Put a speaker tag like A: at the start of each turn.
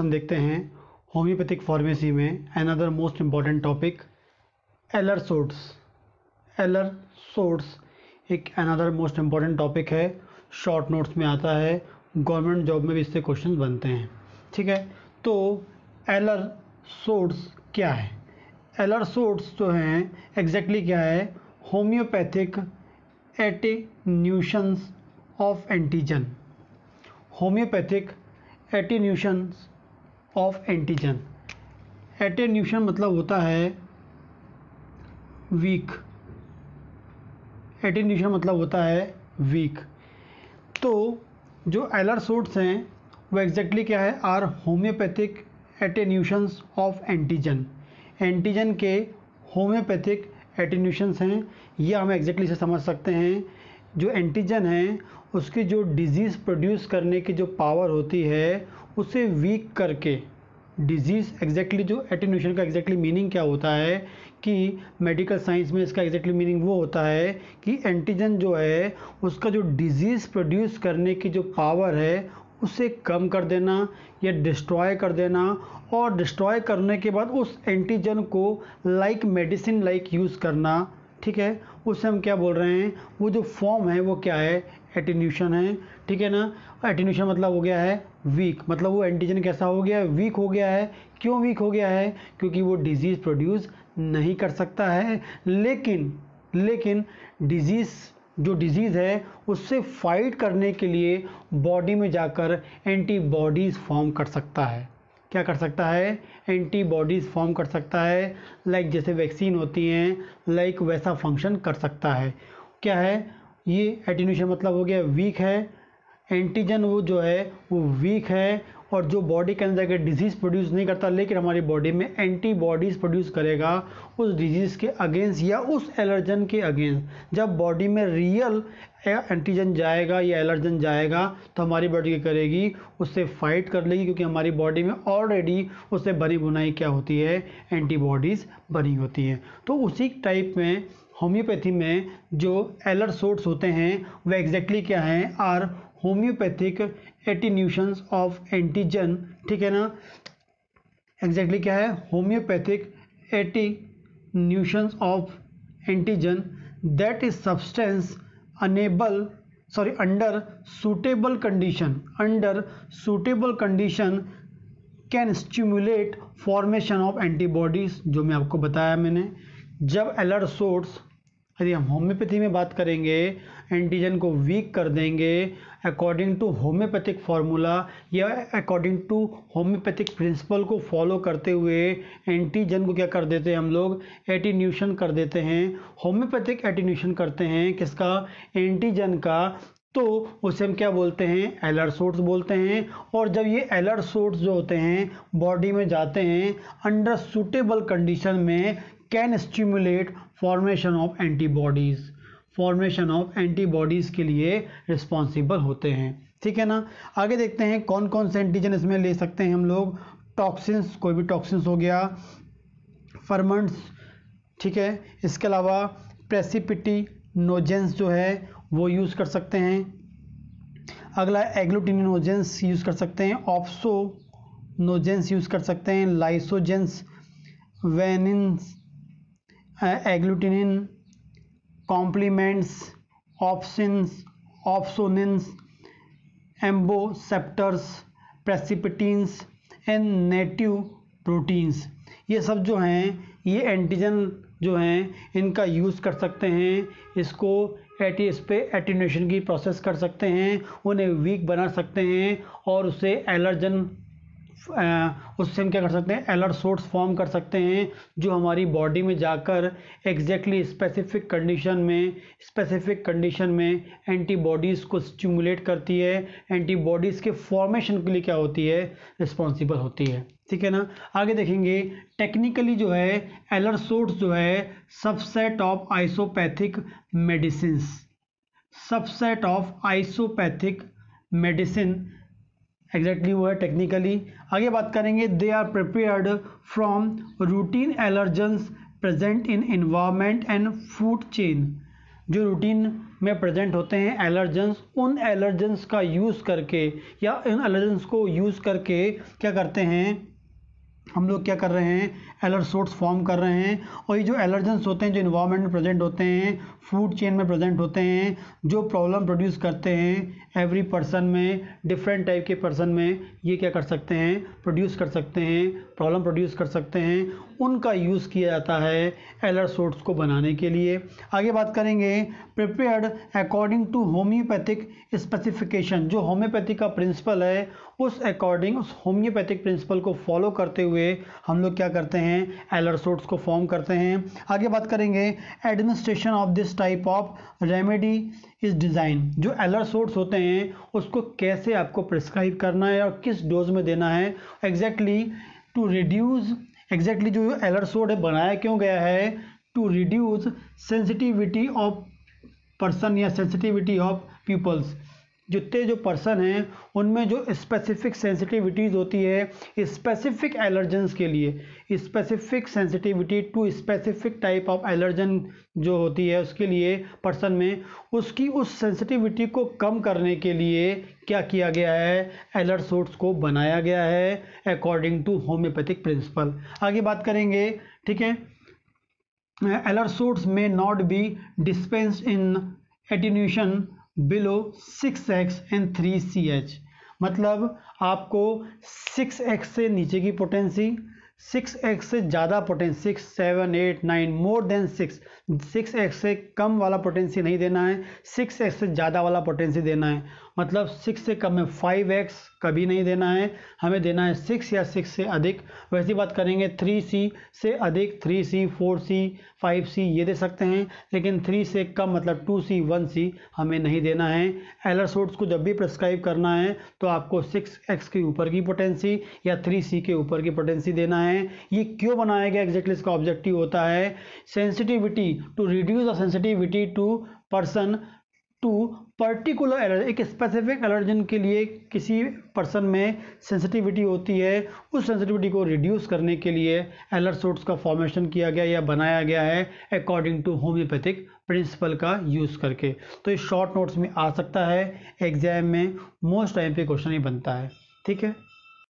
A: हम देखते हैं होम्योपैथिक फार्मेसी में another most important topic allersodes allersodes एक अनदर मोस्ट इंपॉर्टेंट टॉपिक है शॉर्ट नोट्स में आता है गवर्नमेंट जॉब में भी इससे क्वेश्चन बनते हैं, ठीक है? तो एलर सोर्ट्स क्या है? एलर सोर्ट्स जो हैं एग्जैक्टली क्या है? Homeopathic attenuations of antigen homeopathic attenuations of antigen attenuation मतलब होता है वीक एटेन्यूशन मतलब होता है वीक तो जो एलर सूट्स हैं, वो एग्जैक्टली क्या है? Are homeopathic attenuations of antigen antigen के होम्योपैथिक एटेन्यूशंस हैं, ये हम एग्जैक्टली से समझ सकते हैं। जो एंटीजन है, उसकी जो डिज़ीज़ प्रोड्यूस करने की जो पावर होती है उसे वीक करके। डिज़ीज़ एग्जैक्टली जो एटेन्यूशन का एग्जैक्टली मीनिंग क्या होता है? कि मेडिकल साइंस में इसका एग्जैक्टली मीनिंग वो होता है कि एंटीजन जो है, उसका जो डिज़ीज़ प्रोड्यूस करने की जो पावर है, उसे कम कर देना या डिस्ट्रॉय कर देना और डिस्ट्रॉय करने के बाद उस एंटीजन को लाइक मेडिसिन लाइक यूज़ करना। ठीक है? उससे हम क्या बोल रहे हैं? वो जो फॉर्म है, वो क्या है? एटीन्यूशन है। ठीक है ना? एटीन्यूशन मतलब हो गया है वीक मतलब वो एंटीजन कैसा हो गया? वीक हो गया है। क्यों वीक हो गया है? क्योंकि वो डिज़ीज़ प्रोड्यूस नहीं कर सकता है। लेकिन लेकिन डिज़ीज़ जो डिज़ीज़ है, उससे फाइट करने के लिए बॉडी में जाकर एंटीबॉडीज़ फॉर्म कर सकता है। क्या कर सकता है? एंटीबॉडीज़ फॉर्म कर सकता है। लाइक जैसे वैक्सीन होती हैं लाइक वैसा फ़ंक्शन कर सकता है। क्या है? ये एटीन्यूशन मतलब हो गया वीक है। एंटीजन वो जो है, वो वीक है। और जो बॉडी के अंदर जाकर डिज़ीज़ प्रोड्यूस नहीं करता, लेकिन हमारी बॉडी में एंटीबॉडीज़ प्रोड्यूस करेगा उस डिज़ीज़ के अगेंस्ट या उस एलर्जन के अगेंस्ट जब बॉडी में रियल एंटीजन जाएगा या एलर्जन जाएगा तो हमारी बॉडी क्या करेगी? उससे फाइट कर लेगी, क्योंकि हमारी बॉडी में ऑलरेडी उससे बनी बुनाई क्या होती है? एंटीबॉडीज़ बनी होती हैं। तो उसी टाइप में होम्योपैथी में जो एलर सोर्ट्स होते हैं वह एग्जैक्टली क्या हैं? Are homeopathic attenuations of antigen, ठीक है ना? एग्जैक्टली क्या है? Homeopathic attenuations of antigen that is substance enable sorry under suitable condition under suitable condition can stimulate formation of antibodies जो मैं आपको बताया मैंने। जब एलर्ट सोर्स यदि हम होम्योपैथी में बात करेंगे, एंटीजन को वीक कर देंगे अकॉर्डिंग टू होम्योपैथिक फार्मूला या अकॉर्डिंग टू होम्योपैथिक प्रिंसिपल को फॉलो करते हुए एंटीजन को क्या कर देते हैं हम लोग? एटीन्यूशन कर देते हैं। होम्योपैथिक एटीन्यूशन करते हैं किसका? एंटीजन का। तो उसे हम क्या बोलते हैं? एलर्ट सोर्स बोलते हैं। और जब ये एलर्ट सोर्स जो होते हैं बॉडी में जाते हैं अंडर सुटेबल कंडीशन में can stimulate formation of antibodies formation of antibodies के लिए रिस्पॉन्सिबल होते हैं। ठीक है ना? आगे देखते हैं कौन कौन से एंटीजन इसमें ले सकते हैं हम लोग। टॉक्सिन्स कोई भी टॉक्सिन्स हो गया। फर्मेंट्स ठीक है? इसके अलावा प्रेसिपिटी नोजेंस जो है, वो यूज़ कर सकते हैं। अगला एग्लूटिनोजेंस यूज़ कर सकते हैं। ऑप्सो नोजेंस यूज़ कर सकते हैं। Lysogens venins agglutinin complements options opsonins amboceptors precipitins and native proteins ये सब जो हैं, ये एंटीजन जो हैं, इनका यूज़ कर सकते हैं, इसको एटी इस पे एटीनेशन की प्रोसेस कर सकते हैं, उन्हें वीक बना सकते हैं, और उसे एलर्जन उससे हम क्या कर सकते हैं? अलर्ट सोर्स फॉर्म कर सकते हैं, जो हमारी बॉडी में जाकर एग्जैक्टली स्पेसिफिक कंडीशन में स्पेसिफिक कंडीशन में एंटीबॉडीज़ को स्टिमुलेट करती है। एंटीबॉडीज़ के फॉर्मेशन के लिए क्या होती है? रिस्पॉन्सिबल होती है। ठीक है ना? आगे देखेंगे टेक्निकली जो है एलर सोर्स जो है subset of isopathic medicine subset of isopathic medicine exactly वो है टेक्निकली आगे बात करेंगे they are prepared from routine allergens present in environment and food chain जो रूटीन में प्रेजेंट होते हैं एलर्जेंस उन एलर्जेंस का यूज़ करके या उन एलर्जेंस को यूज़ करके क्या करते हैं? हम लोग क्या कर रहे हैं? एलर्सोट्स फॉर्म कर रहे हैं। और ये जो एलर्जेंस होते हैं, जो इन्वायरमेंट में प्रेजेंट होते हैं फ़ूड चेन में प्रेजेंट होते हैं, जो प्रॉब्लम प्रोड्यूस करते हैं एवरी पर्सन में डिफरेंट टाइप के पर्सन में, ये क्या कर सकते हैं? प्रोड्यूस कर सकते हैं प्रॉब्लम प्रोड्यूस कर सकते हैं। उनका यूज़ किया जाता है एलर्सोट्स को बनाने के लिए। आगे बात करेंगे prepared according to homeopathic specification जो होम्योपैथिक का प्रिंसिपल है, उस अकॉर्डिंग उस होम्योपैथिक प्रिंसिपल को फॉलो करते हुए हम लोग क्या करते हैं? एलरसोट्स को फॉर्म करते हैं। आगे बात करेंगे administration of this type of remedy इस डिज़ाइन जो एलरसोट्स होते हैं, उसको कैसे आपको प्रिस्क्राइब करना है और किस डोज में देना है? Exactly to reduce exactly exactly जो एलर्ट सोड है, बनाया क्यों गया है? To reduce sensitivity of person या सेंसिटिविटी ऑफ़ पीपल्स जितने जो पर्सन हैं, उनमें जो स्पेसिफिक सेंसिटिविटीज़ होती है स्पेसिफिक एलर्जेंस के लिए specific sensitivity to specific type of allergen जो होती है उसके लिए पर्सन में, उसकी उस सेंसिटिविटी को कम करने के लिए क्या किया गया है? एलर्सोट्स को बनाया गया है अकॉर्डिंग टू होम्योपैथिक प्रिंसिपल आगे बात करेंगे, ठीक है? एलर्सोट्स में not be dispense in attenuation below six X and three C H मतलब आपको सिक्स एक्स से नीचे की पोटेंसी सिक्स एक्स से ज़्यादा potency six seven eight nine more than six six X से कम वाला पोटेंसी नहीं देना है सिक्स एक्स से ज़्यादा वाला पोटेंसी देना है। मतलब सिक्स से कम में फाइव एक्स कभी नहीं देना है। हमें देना है सिक्स या सिक्स से अधिक। वैसी बात करेंगे थ्री सी से अधिक three C four C five C ये दे सकते हैं। लेकिन थ्री से कम मतलब टू सी वन सी हमें नहीं देना है। एलरसोट्स को जब भी प्रिस्क्राइब करना है तो आपको सिक्स एक्स के ऊपर की पोटेंसी या थ्री सी के ऊपर की पोटेंसी देना है। ये क्यों बनाया गया? एग्जैक्टली इसका ऑब्जेक्टिव होता है sensitivity to reduce the sensitivity to person to particular allergen एक स्पेसिफिक एलर्जन के लिए किसी पर्सन में सेंसिटिविटी होती है, उस सेंसिटिविटी को रिड्यूस करने के लिए एलरसोट्स का फॉर्मेशन किया गया या बनाया गया है अकॉर्डिंग टू होम्योपैथिक प्रिंसिपल का यूज़ करके। तो ये शॉर्ट नोट्स में आ सकता है एग्ज़ाम में मोस्ट टाइम पे क्वेश्चन ही बनता है, ठीक है?